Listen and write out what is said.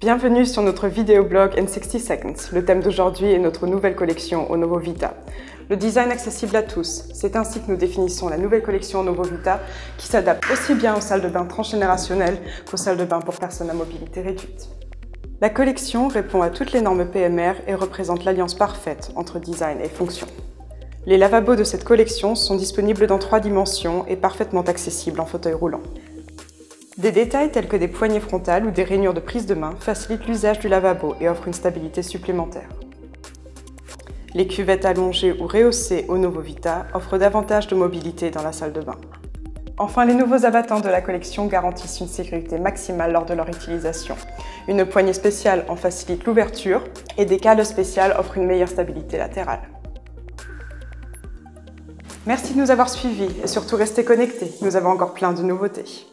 Bienvenue sur notre vidéoblog N60 Seconds. Le thème d'aujourd'hui est notre nouvelle collection Novo Vita. Le design accessible à tous, c'est ainsi que nous définissons la nouvelle collection Novo Vita qui s'adapte aussi bien aux salles de bain transgénérationnelles qu'aux salles de bain pour personnes à mobilité réduite. La collection répond à toutes les normes PMR et représente l'alliance parfaite entre design et fonction. Les lavabos de cette collection sont disponibles dans trois dimensions et parfaitement accessibles en fauteuil roulant. Des détails tels que des poignées frontales ou des rainures de prise de main facilitent l'usage du lavabo et offrent une stabilité supplémentaire. Les cuvettes allongées ou rehaussées au Novo Vita offrent davantage de mobilité dans la salle de bain. Enfin, les nouveaux abattants de la collection garantissent une sécurité maximale lors de leur utilisation. Une poignée spéciale en facilite l'ouverture et des cales spéciales offrent une meilleure stabilité latérale. Merci de nous avoir suivis et surtout restez connectés, nous avons encore plein de nouveautés.